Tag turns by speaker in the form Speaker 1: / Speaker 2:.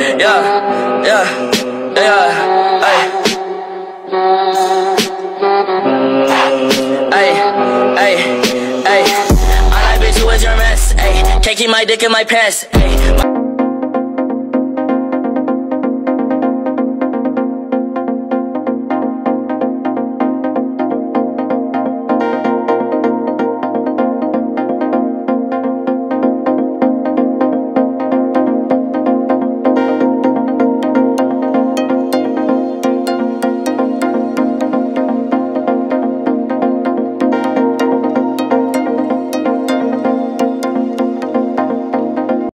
Speaker 1: Yeah, yeah, ay. Ay, ay, ay. I like bitch who is your mess, ay. Can't keep my dick in my pants, ay.